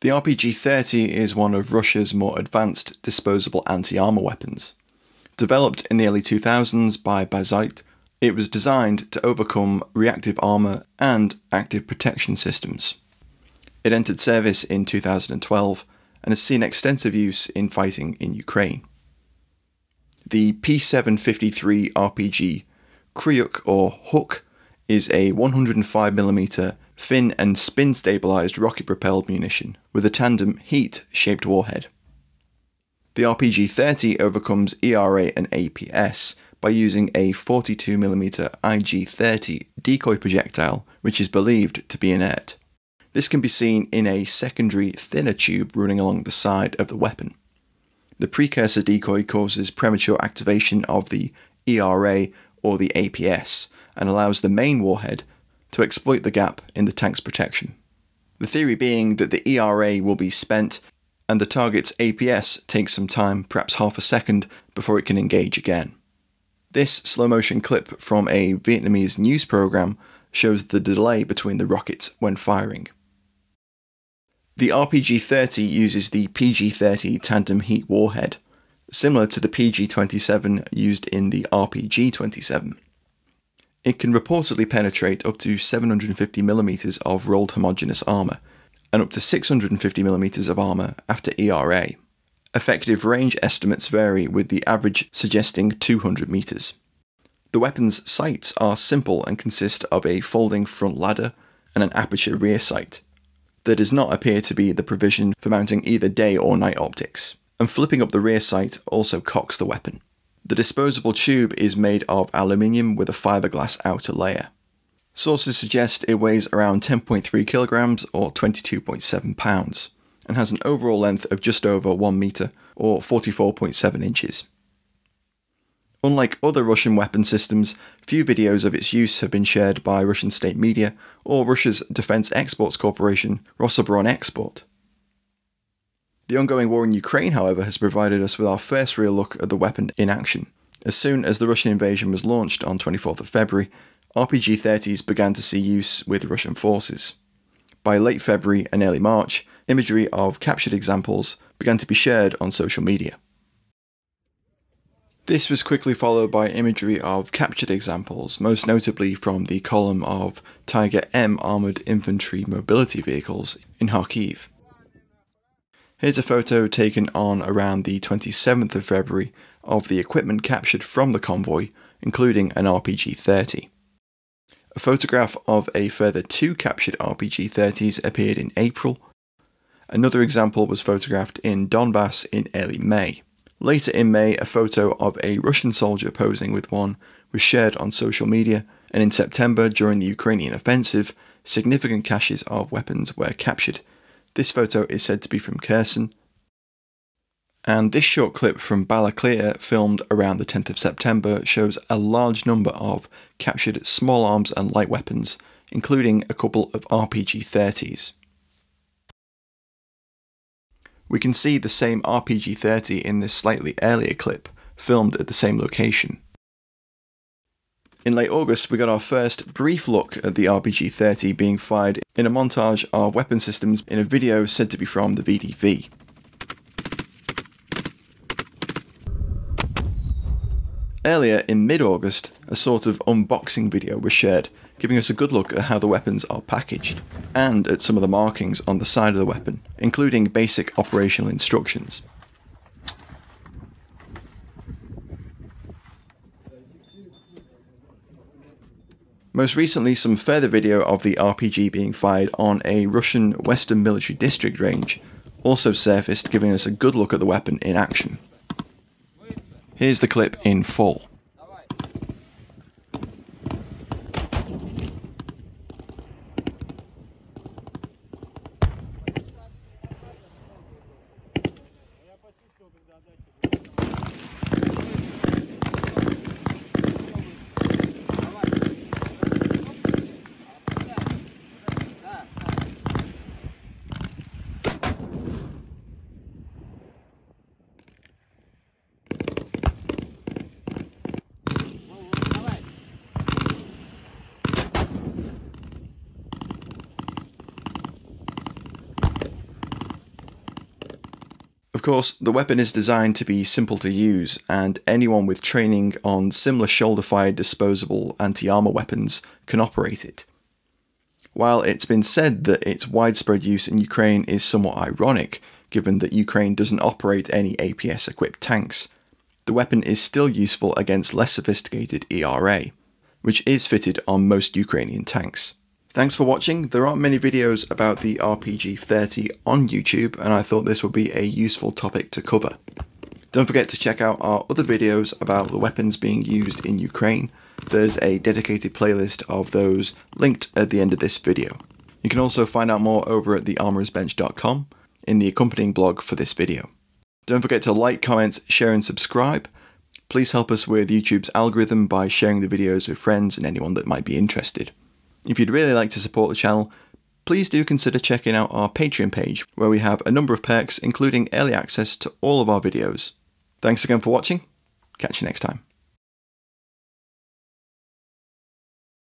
The RPG 30 is one of Russia's more advanced disposable anti armor weapons. Developed in the early 2000s by Bazalt, it was designed to overcome reactive armor and active protection systems. It entered service in 2012 and has seen extensive use in fighting in Ukraine. The P753 RPG Kryuk or Hook is a 105mm fin and spin stabilized rocket propelled munition with a tandem heat shaped warhead. The RPG 30 overcomes ERA and APS by using a 42mm IG 30 decoy projectile, which is believed to be inert. This can be seen in a secondary thinner tube running along the side of the weapon. The precursor decoy causes premature activation of the ERA or the APS and allows the main warhead to exploit the gap in the tank's protection. The theory being that the ERA will be spent and the target's APS takes some time, perhaps half a second, before it can engage again. This slow motion clip from a Vietnamese news program shows the delay between the rockets when firing. The RPG 30 uses the PG 30 tandem heat warhead, similar to the PG 27 used in the RPG 27. It can reportedly penetrate up to 750mm of rolled homogeneous armour, and up to 650mm of armour after ERA. Effective range estimates vary, with the average suggesting 200 metres. The weapon's sights are simple and consist of a folding front ladder and an aperture rear sight. There does not appear to be the provision for mounting either day or night optics, and flipping up the rear sight also cocks the weapon. The disposable tube is made of aluminium with a fiberglass outer layer. Sources suggest it weighs around 10.3 kilograms or 22.7 pounds and has an overall length of just over 1 meter or 44.7 inches. Unlike other Russian weapon systems, few videos of its use have been shared by Russian state media or Russia's Defense Exports Corporation, Rosoboronexport. The ongoing war in Ukraine, however, has provided us with our first real look at the weapon in action. As soon as the Russian invasion was launched on 24th of February, RPG 30s began to see use with Russian forces. By late February and early March, imagery of captured examples began to be shared on social media. This was quickly followed by imagery of captured examples, most notably from the column of Tiger M armoured infantry mobility vehicles in Kharkiv. Here's a photo taken on around the 27th of February of the equipment captured from the convoy, including an RPG 30. A photograph of a further two captured RPG 30s appeared in April. Another example was photographed in Donbass in early May. Later in May, a photo of a Russian soldier posing with one was shared on social media, and in September, during the Ukrainian offensive, significant caches of weapons were captured. This photo is said to be from Kherson, and this short clip from Balaklia, filmed around the 10th of September, shows a large number of captured small arms and light weapons, including a couple of RPG 30s. We can see the same RPG 30 in this slightly earlier clip, filmed at the same location. In late August, we got our first brief look at the RPG 30 being fired in a montage of weapon systems in a video said to be from the VDV. Earlier in mid August, a sort of unboxing video was shared, giving us a good look at how the weapons are packaged, and at some of the markings on the side of the weapon, including basic operational instructions. Most recently, some further video of the RPG being fired on a Russian Western Military District range also surfaced, giving us a good look at the weapon in action. Here's the clip in full. Of course, the weapon is designed to be simple to use, and anyone with training on similar shoulder fired disposable anti armor weapons can operate it. While it's been said that its widespread use in Ukraine is somewhat ironic, given that Ukraine doesn't operate any APS equipped tanks, the weapon is still useful against less sophisticated ERA, which is fitted on most Ukrainian tanks. Thanks for watching. There aren't many videos about the RPG 30 on YouTube, and I thought this would be a useful topic to cover. Don't forget to check out our other videos about the weapons being used in Ukraine. There's a dedicated playlist of those linked at the end of this video. You can also find out more over at thearmorersbench.com in the accompanying blog for this video. Don't forget to like, comment, share and subscribe. Please help us with YouTube's algorithm by sharing the videos with friends and anyone that might be interested. If you'd really like to support the channel, please do consider checking out our Patreon page where we have a number of perks including early access to all of our videos. Thanks again for watching, catch you next time.